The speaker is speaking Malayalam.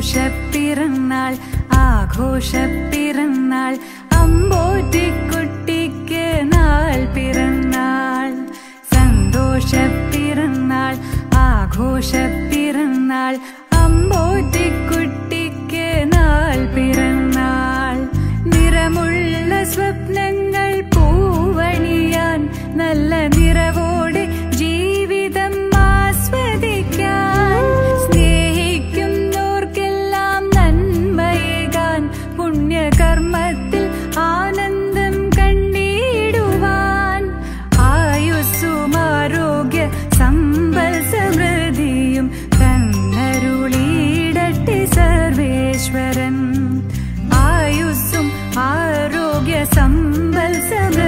ആഘോഷപ്പിറന്നാൾ ആഘോഷപ്പിറന്നാൾ അമ്പോറ്റിക്കുട്ടിക്ക് നാൾ പിറന്നാൾ. സന്തോഷപ്പിറന്നാൾ ആഘോഷപ്പിറന്നാൾ അമ്പോറ്റിക്കുട്ടിക്ക് നാൾ പിറന്നാൾ. നിറമുള്ള സ്വപ്നങ്ങൾ പൂവണിയാൻ നല്ല പുണ്യകർമ്മത്തിൽ ആനന്ദം കണ്ടിടുവാൻ ആയുസ്സും ആരോഗ്യ സമ്പൽ സമൃദ്ധിയും തന്നരുളിയിടട്ടെ സർവേശ്വരൻ. ആയുസ്സും ആരോഗ്യ സമ്പൽ സമൃദ്ധി